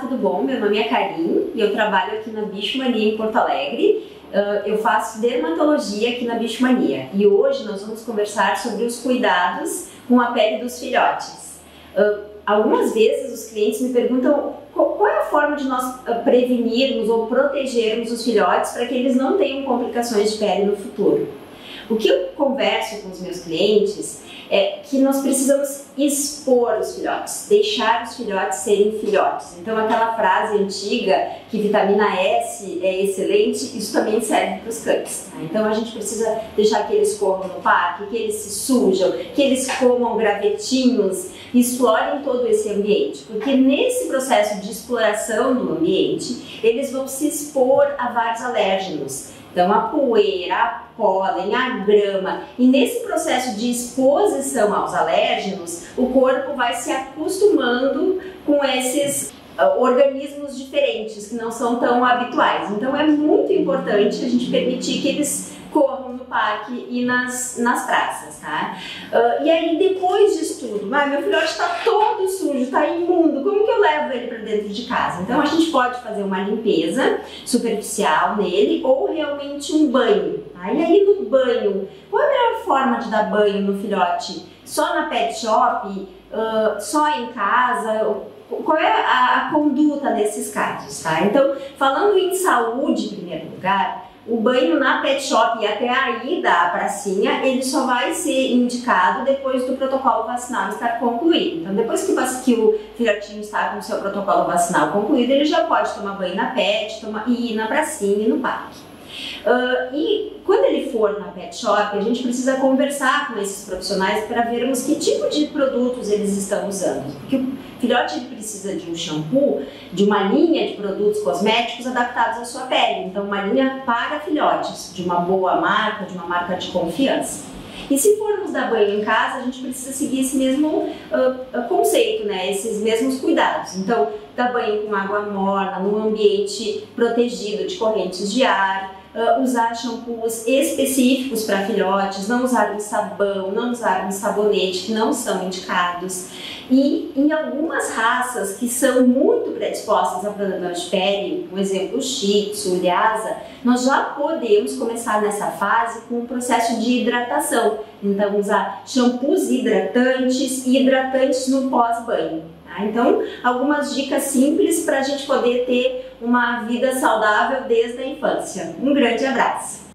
tudo bom? Meu nome é Karim e eu trabalho aqui na Bicho Mania em Porto Alegre. Uh, eu faço dermatologia aqui na Bicho Mania e hoje nós vamos conversar sobre os cuidados com a pele dos filhotes. Uh, algumas vezes os clientes me perguntam qual é a forma de nós uh, prevenirmos ou protegermos os filhotes para que eles não tenham complicações de pele no futuro. O que eu converso com os meus clientes é que nós precisamos expor os filhotes, deixar os filhotes serem filhotes. Então, aquela frase antiga que vitamina S é excelente, isso também serve para os cães. Tá? Então, a gente precisa deixar que eles corram no parque, que eles se sujam, que eles comam gravetinhos, explorem todo esse ambiente, porque nesse processo de exploração do ambiente, eles vão se expor a vários alérgenos. Então, a poeira, a pólen, a grama. E nesse processo de exposição aos alérgenos, o corpo vai se acostumando com esses uh, organismos diferentes que não são tão habituais. Então, é muito importante a gente permitir que eles corram no parque e nas, nas praças, tá? Uh, e aí, depois disso tudo, ah, meu filhote está todo sujo, está imundo, como que eu levo ele para dentro de casa? Então, a gente pode fazer uma limpeza superficial nele ou realmente um banho. Tá? E aí, no banho, qual é a melhor forma de dar banho no filhote? Só na pet shop? Uh, só em casa? qual é a, a, conduta nesses casos, tá? Então, falando em saúde em primeiro lugar, o banho na pet shop e até a ida à pracinha, ele só vai ser indicado depois do protocolo vacinal estar concluído. Então, depois que, que o filhotinho está com o seu protocolo vacinal concluído, ele já pode tomar banho na pet tomar, e ir na pracinha e no parque. Uh, e quando ele for na pet shop, a gente precisa conversar com esses profissionais para vermos que tipo de produtos eles estão usando. Porque o filhote precisa de um shampoo, de uma linha de produtos cosméticos adaptados à sua pele. Então, uma linha para filhotes, de uma boa marca, de uma marca de confiança. E se formos dar banho em casa, a gente precisa seguir esse mesmo uh, conceito, né? esses mesmos cuidados. Então, dar banho com água morna, num ambiente protegido de correntes de ar, uh, usar shampoos específicos para filhotes, não usar um sabão, não usar um sabonete que não são indicados. E em algumas raças que são muito predispostas a problemas de pele, por exemplo, o Shih Tzu, o Lhasa, nós já podemos começar nessa fase com o processo de hidratação. Então, usar shampoos hidratantes e hidratantes no pós-banho. Tá? Então, algumas dicas simples para a gente poder ter uma vida saudável desde a infância. Um grande abraço!